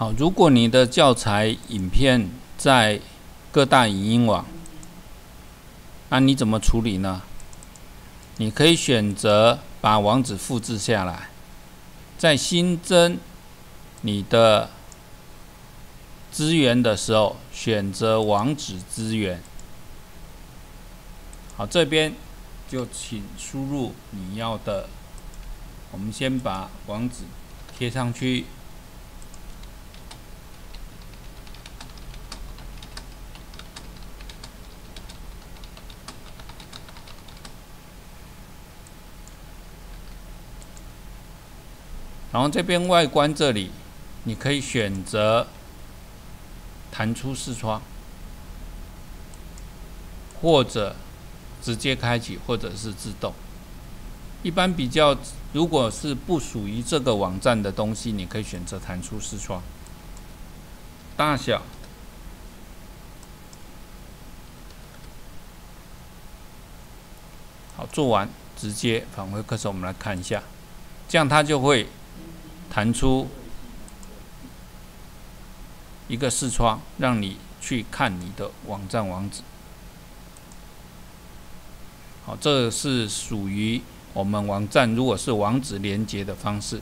好，如果你的教材影片在各大影音网，那你怎么处理呢？你可以选择把网址复制下来，在新增你的资源的时候，选择网址资源。好，这边就请输入你要的。我们先把网址贴上去。然后这边外观这里，你可以选择弹出视窗，或者直接开启，或者是自动。一般比较，如果是不属于这个网站的东西，你可以选择弹出视窗。大小，好，做完直接返回课程，我们来看一下，这样它就会。弹出一个视窗，让你去看你的网站网址。好，这是属于我们网站如果是网址连接的方式。